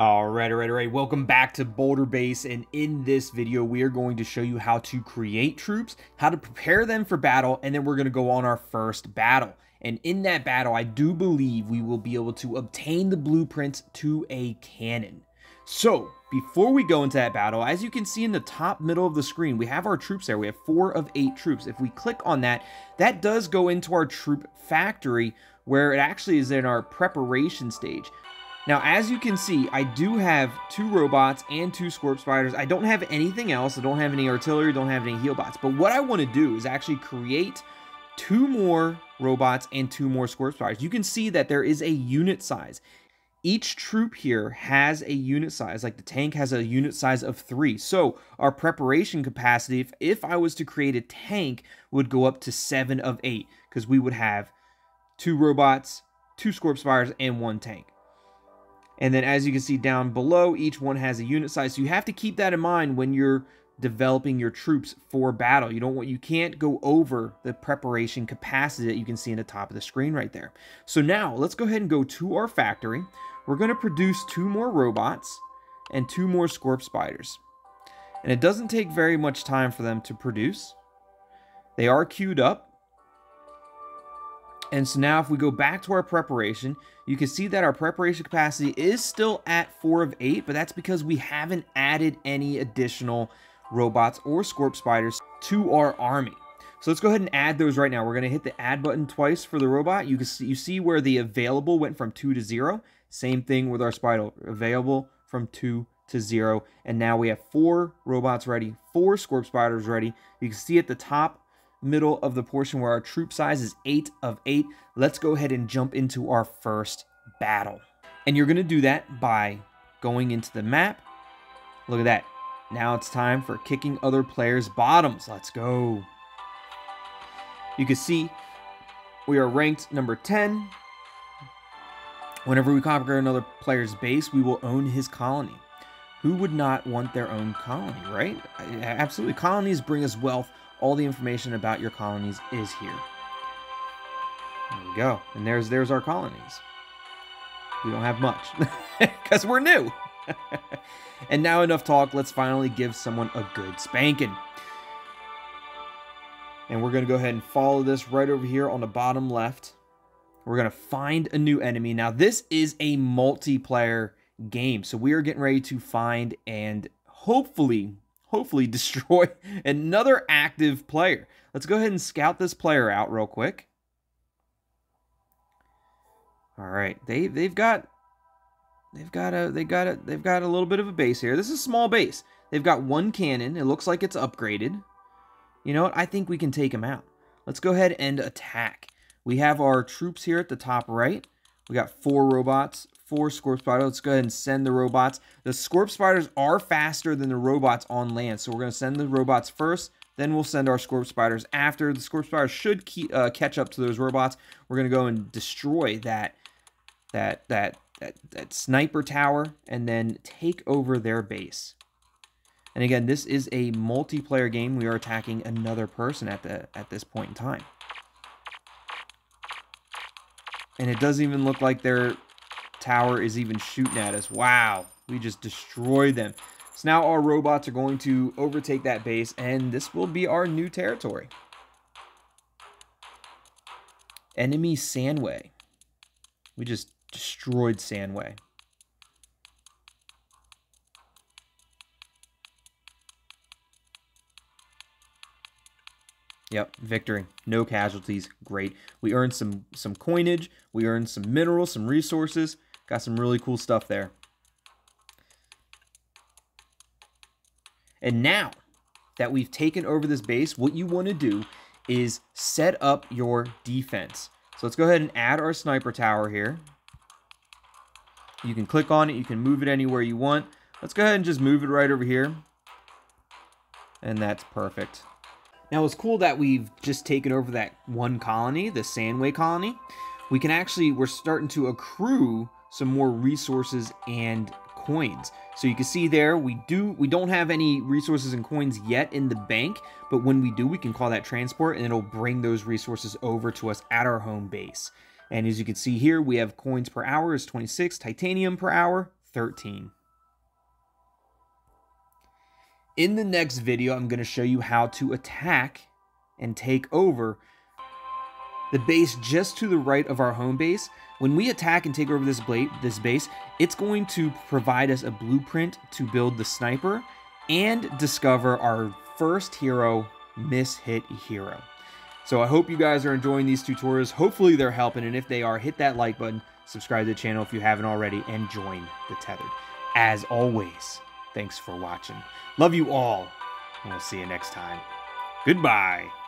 Alright, alright, alright. Welcome back to Boulder Base, and in this video, we are going to show you how to create troops, how to prepare them for battle, and then we're going to go on our first battle. And in that battle, I do believe we will be able to obtain the blueprints to a cannon. So, before we go into that battle, as you can see in the top middle of the screen, we have our troops there. We have four of eight troops. If we click on that, that does go into our troop factory, where it actually is in our preparation stage. Now, as you can see, I do have two robots and two Scorp Spiders. I don't have anything else. I don't have any artillery, don't have any heal bots. But what I want to do is actually create two more robots and two more Scorp Spiders. You can see that there is a unit size. Each troop here has a unit size, like the tank has a unit size of three. So our preparation capacity, if, if I was to create a tank, would go up to seven of eight, because we would have two robots, two Scorp Spiders, and one tank. And then as you can see down below, each one has a unit size. So you have to keep that in mind when you're developing your troops for battle. You don't want you can't go over the preparation capacity that you can see in the top of the screen right there. So now let's go ahead and go to our factory. We're going to produce two more robots and two more Scorp Spiders. And it doesn't take very much time for them to produce. They are queued up. And so now if we go back to our preparation, you can see that our preparation capacity is still at 4 of 8, but that's because we haven't added any additional robots or Scorp Spiders to our army. So let's go ahead and add those right now. We're going to hit the add button twice for the robot. You can see, you see where the available went from 2 to 0. Same thing with our Spider. Available from 2 to 0. And now we have 4 robots ready, 4 Scorp Spiders ready. You can see at the top middle of the portion where our troop size is 8 of 8, let's go ahead and jump into our first battle. And you're going to do that by going into the map. Look at that. Now it's time for kicking other players' bottoms. Let's go. You can see we are ranked number 10. Whenever we conquer another player's base, we will own his colony. Who would not want their own colony, right? Absolutely. Colonies bring us wealth all the information about your colonies is here. There we go. And there's there's our colonies. We don't have much because we're new. and now enough talk. Let's finally give someone a good spanking. And we're going to go ahead and follow this right over here on the bottom left. We're going to find a new enemy. Now, this is a multiplayer game. So we are getting ready to find and hopefully hopefully destroy another active player. Let's go ahead and scout this player out real quick. All right, they they've got they've got a they got a they've got a little bit of a base here. This is a small base. They've got one cannon. It looks like it's upgraded. You know what? I think we can take them out. Let's go ahead and attack. We have our troops here at the top right. We got four robots, four Scorp Spiders. Let's go ahead and send the robots. The Scorp Spiders are faster than the robots on land, so we're going to send the robots first. Then we'll send our Scorp Spiders after. The Scorp Spiders should keep, uh, catch up to those robots. We're going to go and destroy that, that, that, that, that sniper tower and then take over their base. And again, this is a multiplayer game. We are attacking another person at the at this point in time. And it doesn't even look like they're tower is even shooting at us. Wow, we just destroyed them. So now our robots are going to overtake that base, and this will be our new territory. Enemy Sandway. We just destroyed Sandway. Yep, victory. No casualties. Great. We earned some some coinage. We earned some minerals, some resources. Got some really cool stuff there. And now that we've taken over this base, what you want to do is set up your defense. So let's go ahead and add our sniper tower here. You can click on it. You can move it anywhere you want. Let's go ahead and just move it right over here. And that's perfect. Now, it's cool that we've just taken over that one colony, the Sandway colony. We can actually, we're starting to accrue some more resources and coins. So you can see there, we do we don't have any resources and coins yet in the bank, but when we do, we can call that transport and it'll bring those resources over to us at our home base. And as you can see here, we have coins per hour is 26, titanium per hour, 13. In the next video, I'm going to show you how to attack and take over the base just to the right of our home base. When we attack and take over this, blade, this base, it's going to provide us a blueprint to build the sniper and discover our first hero, Miss Hit Hero. So I hope you guys are enjoying these tutorials. Hopefully they're helping, and if they are, hit that like button, subscribe to the channel if you haven't already, and join the Tethered. As always, thanks for watching. Love you all, and we'll see you next time. Goodbye.